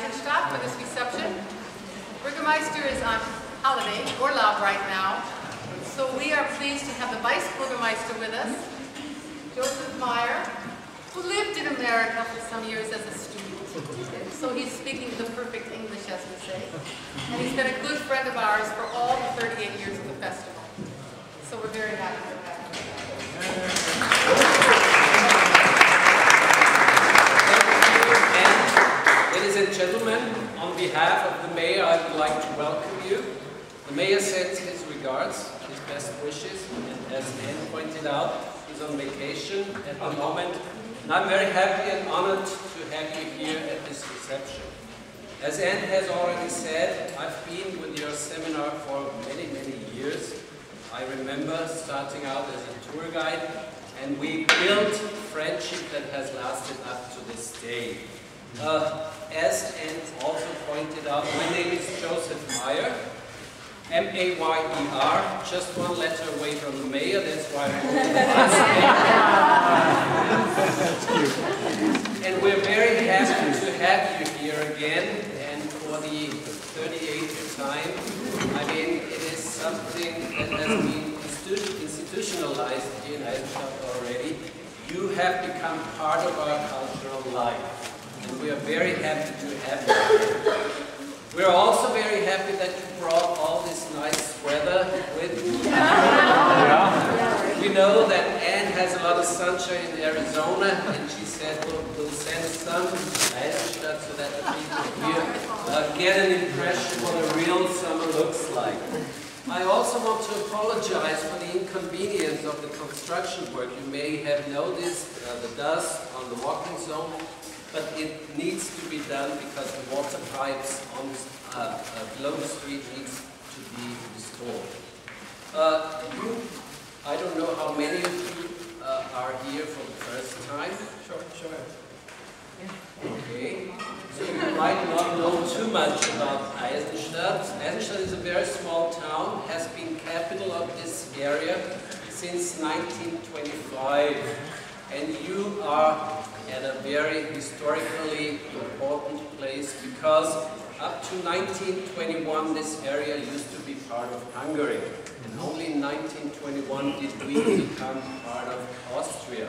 Eisenstadt for this reception. Burgermeister is on holiday, Urlaub right now, so we are pleased to have the Vice Burgermeister with us, Joseph Mayer, who lived in America for some years as a student. So he's speaking the perfect English, as we say. And he's been a good friend of ours for all the 38 years of the festival. So we're very happy to have him. Ladies and gentlemen, on behalf of the mayor, I would like to welcome you. The mayor sends his regards, his best wishes, and as Anne pointed out, he's on vacation at the moment. And I'm very happy and honored to have you here at this reception. As Anne has already said, I've been with your seminar for many, many years. I remember starting out as a tour guide, and we built friendship that has lasted up to this day. Uh, as Anne also pointed out, my name is Joseph Mayer, M-A-Y-E-R, just one letter away from the mayor, that's why I'm and we're very happy to have you here again, and for the 38th time. I mean, it is something that has been institutionalized here in Eisenstadt already. You have become part of our cultural life and we are very happy to have you. We are also very happy that you brought all this nice weather with you. We know that Anne has a lot of sunshine in Arizona, and she said we'll, we'll send some to Eisenstadt so that the people here uh, get an impression what a real summer looks like. I also want to apologize for the inconvenience of the construction work. You may have noticed uh, the dust on the walking zone but it needs to be done because the water pipes on uh, uh, the street needs to be restored. Uh, you, I don't know how many of you uh, are here for the first time. Sure, sure. Okay, so you might not know too much about Eisenstadt. Eisenstadt is a very small town, has been capital of this area since 1925, and you are at a very historically important place because up to 1921 this area used to be part of Hungary and only in 1921 did we become part of Austria.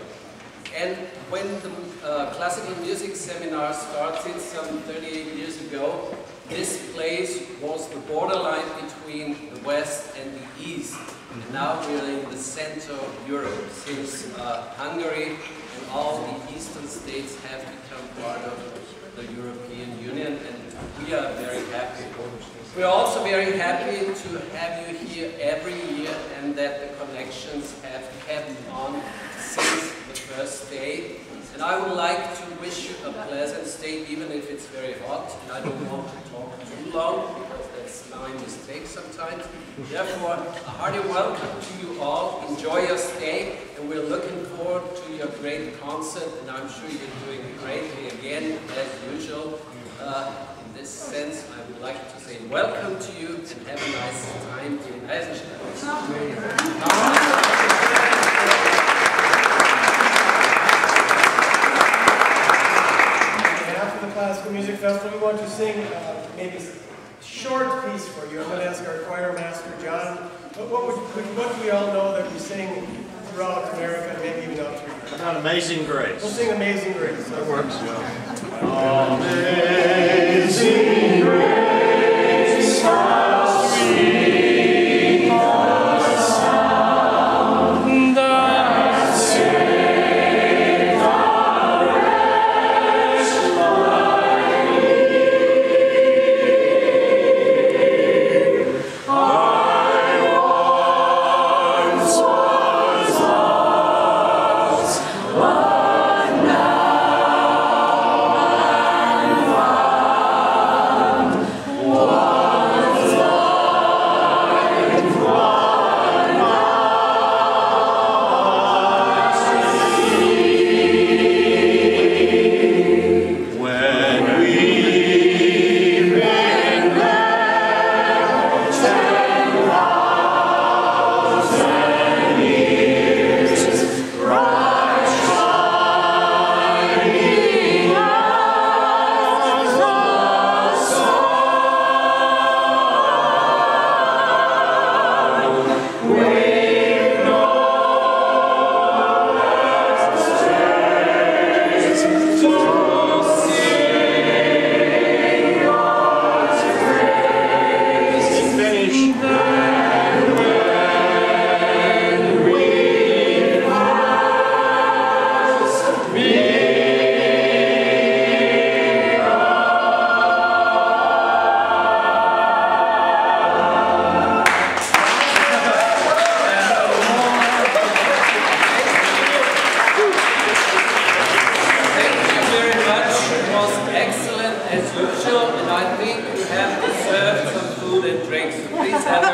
And when the uh, classical music seminar started some 38 years ago, this place was the borderline between the West and the East. And now we're in the center of Europe, since uh, Hungary and all the eastern states have become part of the European Union, and we are very happy. We are also very happy to have you here every year, and that the connections have kept on since first day. And I would like to wish you a pleasant stay, even if it's very hot, and I don't want to talk too long, because that's my mistake sometimes. Therefore, a hearty welcome to you all. Enjoy your stay, and we're looking forward to your great concert, and I'm sure you're doing greatly again, as usual. Uh, in this sense, I would like to say welcome to you, and have a nice time in Eisenstadt. After the Classical Music Festival, we want to sing uh, maybe a short piece for you. I'm going to ask our choir master, John, what, what, would, what do we all know that we sing throughout America, maybe even out Europe? About Amazing Grace. We'll sing Amazing Grace. That works, yeah. Amazing Grace, usual, and I think we have to serve some food and drinks. Please have us.